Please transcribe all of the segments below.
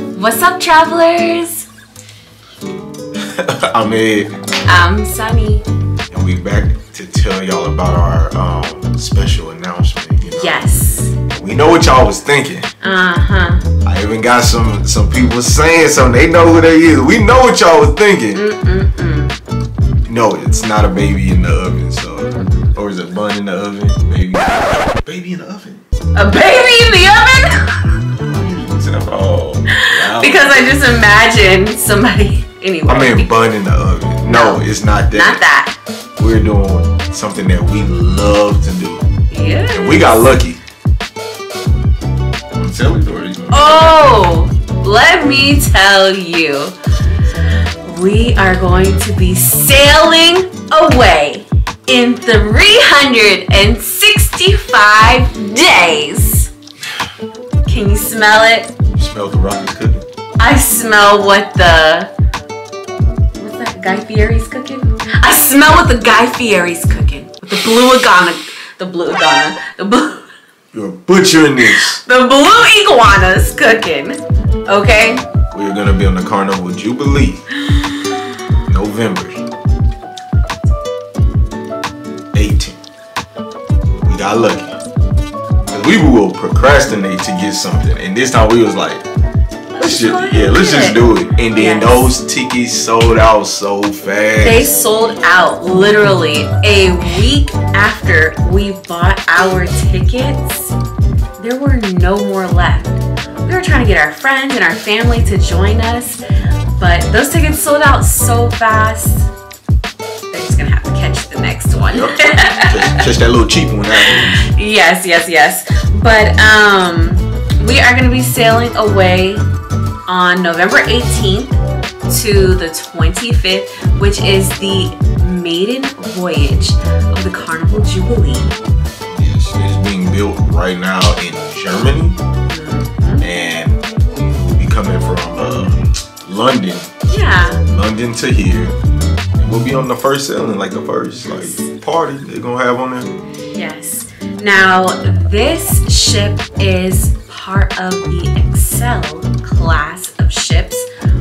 What's up, travelers? I'm Ed, I'm Sunny. and we back to tell y'all about our um, special announcement. You know? Yes. We know what y'all was thinking. Uh huh. I even got some some people saying something. They know who they is. We know what y'all was thinking. Mm-mm-mm. No, it's not a baby in the oven. So, or is it bun in the oven? Baby, baby in the oven. A baby in the oven? Oh, wow. because I just imagined somebody. Anyway. I mean bun in the oven. No, it's not that. Not that. We're doing something that we love to do. Yeah. And we got lucky. I'm telling you. Oh, let me tell you. We are going to be sailing away in 365 days. Can you smell it? You smell the rockets cooking. I smell what the what's that Guy Fieri's cooking? I smell what the Guy Fieri's cooking. With the blue iguana, the blue iguana, the blue, You're butchering this. the blue iguana's cooking. Okay. We're gonna be on the Carnival Jubilee. November 18th. We got lucky. 'Cause we will procrastinate to get something. And this time we was like, let's just go just ahead yeah, let's just do it. And then Yes. those tickets sold out so fast. They sold out literally a week after we bought our tickets. There were no more left. We were trying to get our friends and our family to join us, but those tickets sold out so fast. They're just gonna have to catch the next one. Just, just that little cheap one yes, yes, yes. But um, we are gonna be sailing away on November 18th to the 25th, which is the maiden voyage of the Carnival Jubilee. Yes, it's being built right now in Germany. And we'll be coming from uh, London Yeah, London to here. And we'll be on the first sailing, like the first like party they're gonna have on there. yes. Now, this ship is part of the Excel class ships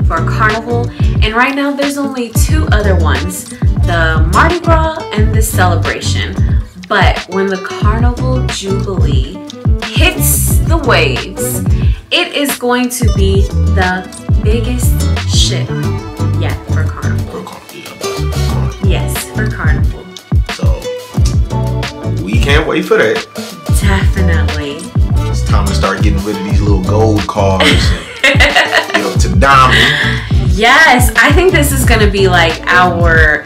for Carnival, and right now there's only two other ones the Mardi Gras and the Celebration. But when the Carnival Jubilee hits the waves, it is going to be the biggest ship yet for Carnival. Real con- yeah, I'm about to say con- Yes, for Carnival. So we can't wait for that. Definitely. It's time to start getting rid of these little gold cars and get up to diamond. Yes, I think this is gonna be like our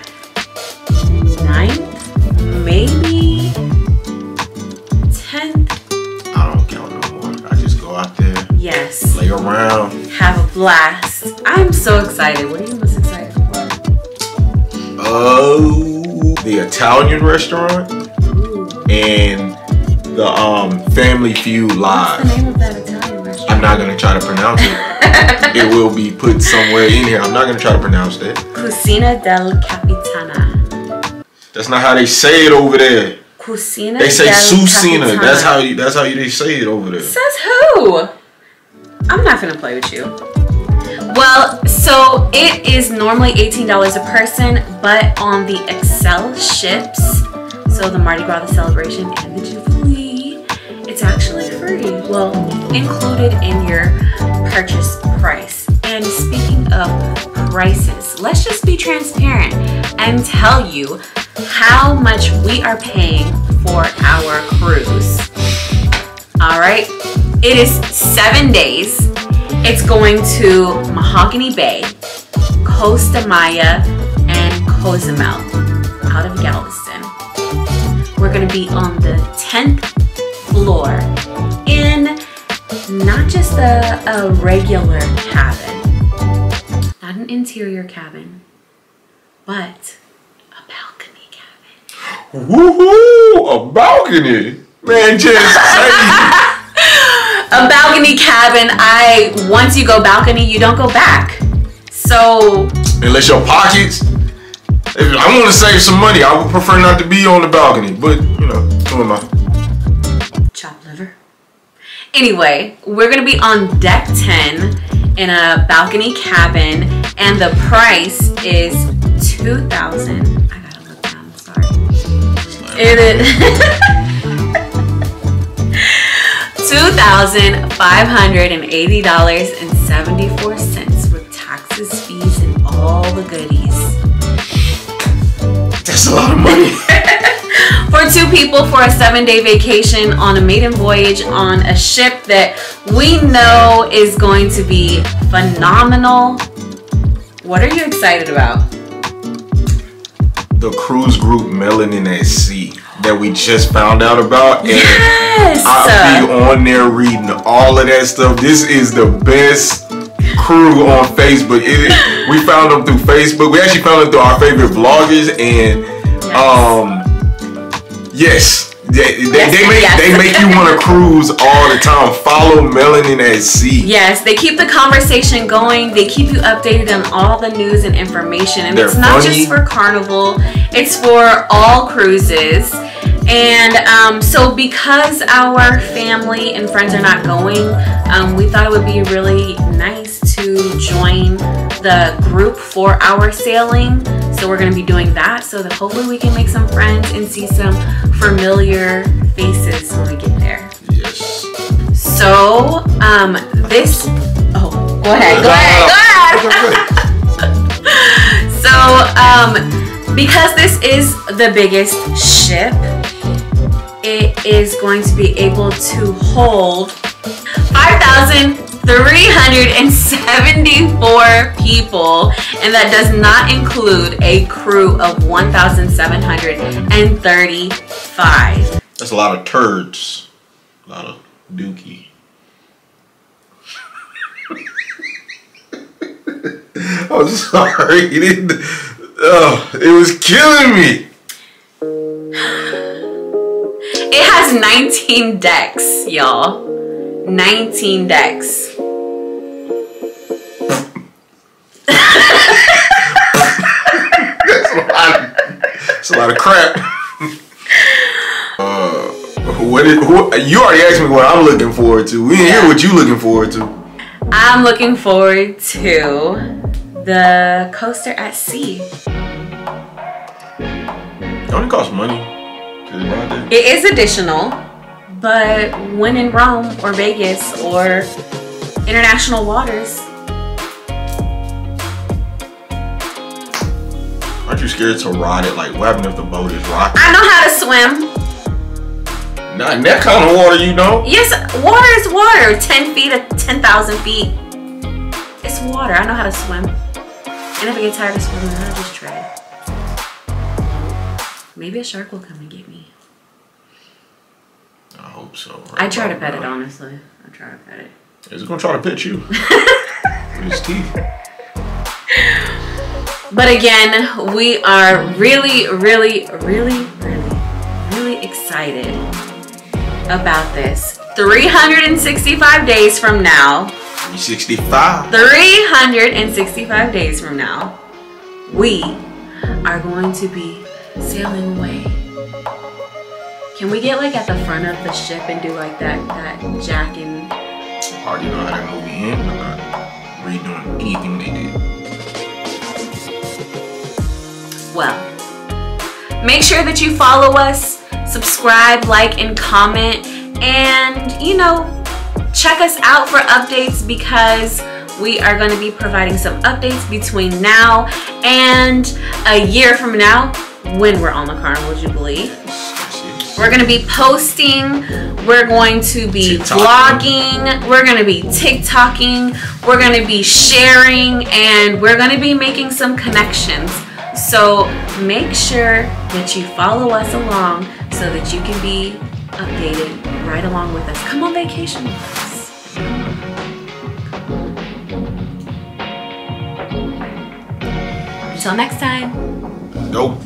ninth, maybe tenth. I don't count no more. I just go out there, Yes, lay around. have a blast. I'm so excited. What are you most excited for? Oh, the Italian restaurant Ooh. and the um Family Feud What's live. Not gonna try to pronounce it. it will be put somewhere in here. I'm not gonna try to pronounce that. Cucina del Capitana. That's not how they say it over there. Cucina They say Susina. Capitana. That's how you. That's how you, they say it over there. Says who? I'm not gonna play with you. Well, so it is normally $18 a person, but on the Excel ships, so the Mardi Gras, the Celebration, and the Jubilee, included in your purchase price. And speaking of prices, let's just be transparent and tell you how much we are paying for our cruise. All right. It is seven days. It's going to Mahogany Bay, Costa Maya, and Cozumel out of Galveston. We're going to be on the 10th floor not just a, a regular cabin, not an interior cabin, but a balcony cabin. Woohoo! A balcony, man. Just say. a balcony cabin i once you go balcony you don't go back so Unless your pockets. If I want to save some money, I would prefer not to be on the balcony. But you know, who am I? Anyway we're gonna be on deck 10 in a balcony cabin, and the price is two thousand. I gotta look down. Sorry. It is two thousand five hundred and eighty dollars and seventy four cents with taxes, fees, and all the goodies. That's a lot of money. for two people for a seven day vacation on a maiden voyage on a ship that we know is going to be phenomenal. What are you excited about? the cruise group Melanin at Sea that we just found out about. And Yes! I'll be on there reading all of that stuff. This is the best crew on Facebook. It, we found them through Facebook. We actually found them through our favorite vloggers and um yes. They, they, Yes, they make yes. they make you want to cruise all the time. Follow Melanin at Sea. Yes, they keep the conversation going. They keep you updated on all the news and information. And They're it's not funny. just for Carnival, it's for all cruises. And um, so, because our family and friends are not going, um, we thought it would be really nice to join the group for our sailing. So, we're going to be doing that so that hopefully we can make some friends and see some familiar faces when we get there. Yes. So, um, this. Oh, go ahead. Go ahead. Go ahead. so, um, because this is the biggest ship, it is going to be able to hold 5,374 people, and that does not include a crew of 1,735. That's a lot of turds. A lot of dookie. I'm sorry. It, oh, it was killing me. It has 19 decks, y'all. 19 decks. Lot of crap. uh, what, is, what you already asked me what I'm looking forward to. We didn't hear what you're looking forward to. I'm looking forward to the coaster at sea. Don't it cost money to ride that? It is additional, but when in Rome or Vegas or international waters, you scared to ride it? Like, what happened if the boat is rocking? I know how to swim. Not in that kind of water, you know. Yes, water is water. 10 feet to 10,000 feet. It's water. I know how to swim. And if I get tired of swimming, I'll just try. Maybe a shark will come and get me. I hope so. I try to pet it, honestly. I try to pet it. Is it gonna try to pet you? With his teeth. But again, we are really, really, really, really, really excited about this. 365 days from now, 365. 365 days from now, we are going to be sailing away. Can we get like at the front of the ship and do like that that Jack and I already know how that movie ends. I'm not redoing anything they did. Well. Make sure that you follow us, subscribe, like, and comment, and you know, check us out for updates because we are going to be providing some updates between now and a year from now when we're on the Carnival Jubilee. We're going to be posting, we're going to be vlogging, we're going to be TikToking, we're going to be sharing, and we're going to be making some connections. So make sure that you follow us along so that you can be updated right along with us. Come on vacation with us. Until next time. Nope.